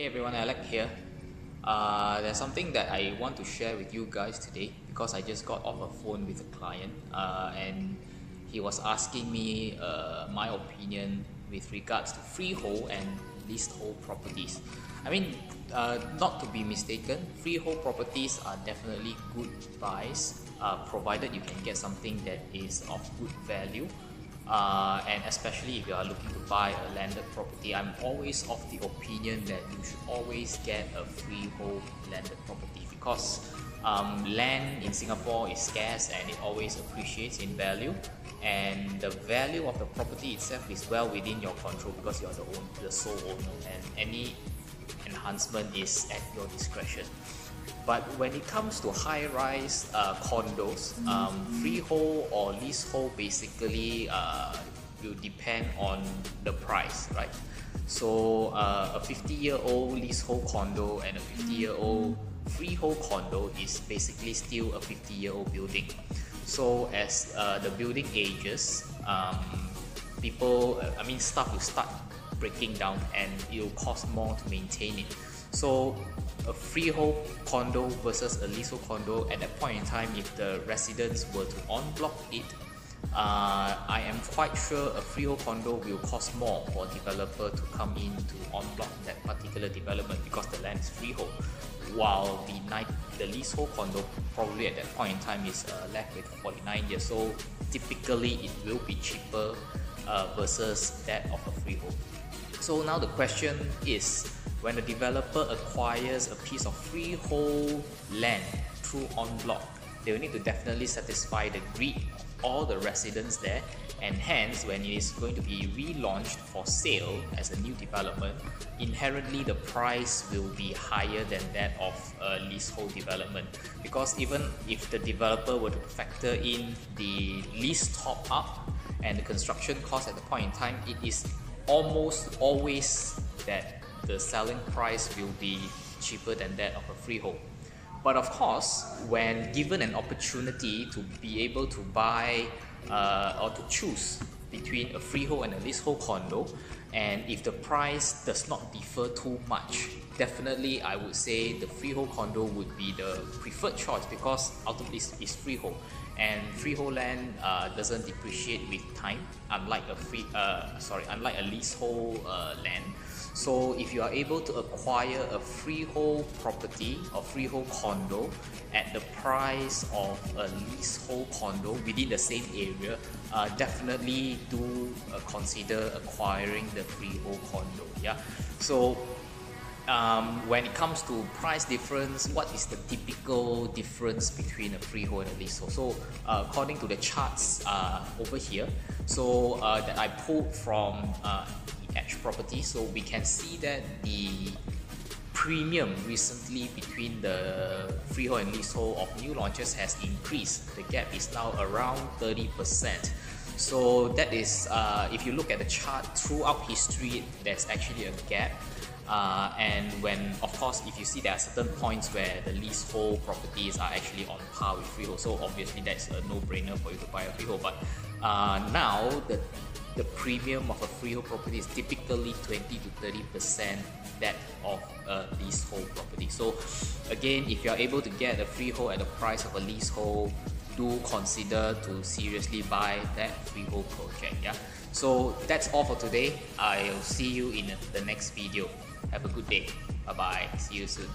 Hey everyone, Alec here. Uh, there's something that I want to share with you guys today because I just got off a phone with a client uh, and he was asking me uh, my opinion with regards to freehold and leasehold properties. I mean, uh, not to be mistaken, freehold properties are definitely good buys uh, provided you can get something that is of good value uh, and especially if you are looking to buy a landed property, I'm always of the opinion that you should always get a freehold landed property because um, land in Singapore is scarce and it always appreciates in value and the value of the property itself is well within your control because you're the, own, the sole owner and any enhancement is at your discretion. But when it comes to high-rise uh, condos, um, freehold or leasehold basically uh, will depend on the price, right? So uh, a 50-year-old leasehold condo and a 50-year-old freehold condo is basically still a 50-year-old building. So as uh, the building ages, um, people, I mean, stuff will start breaking down and it will cost more to maintain it. So a freehold condo versus a leasehold condo at that point in time if the residents were to en bloc it uh, I am quite sure a freehold condo will cost more for a developer to come in to en bloc that particular development because the land is freehold while the night the leasehold condo probably at that point in time is uh, left with 49 years so typically it will be cheaper uh, versus that of a freehold. So now the question is when the developer acquires a piece of freehold land through en bloc, they will need to definitely satisfy the greed of all the residents there and hence when it is going to be relaunched for sale as a new development inherently the price will be higher than that of a leasehold development. Because even if the developer were to factor in the lease top up and the construction cost at the point in time it is almost always that the selling price will be cheaper than that of a freehold. But of course, when given an opportunity to be able to buy uh, or to choose between a freehold and a leasehold condo, and if the price does not differ too much, definitely I would say the freehold condo would be the preferred choice because ultimately it's, freehold and freehold land uh, doesn't depreciate with time unlike a free uh, sorry unlike a leasehold uh, land so if you are able to acquire a freehold property or freehold condo at the price of a leasehold condo within the same area, uh, definitely do uh, consider acquiring the freehold condo. Yeah. So um, when it comes to price difference, what is the typical difference between a freehold and a leasehold? So, uh, according to the charts uh, over here, so uh, that I pulled from uh, Edge property. So we can see that the premium recently between the freehold and leasehold of new launches has increased. The gap is now around 30%. So that is, uh, if you look at the chart throughout history, there's actually a gap. Uh, and when, of course, if you see there are certain points where the leasehold properties are actually on par with freehold, so obviously that's a no-brainer for you to buy a freehold. But uh, now the the premium of a freehold property is typically 20 to 30 percent that of a leasehold property. So again, if you are able to get a freehold at the price of a leasehold, do consider to seriously buy that freehold project. Yeah. So that's all for today. I'll see you in the next video. Have a good day. Bye bye. See you soon.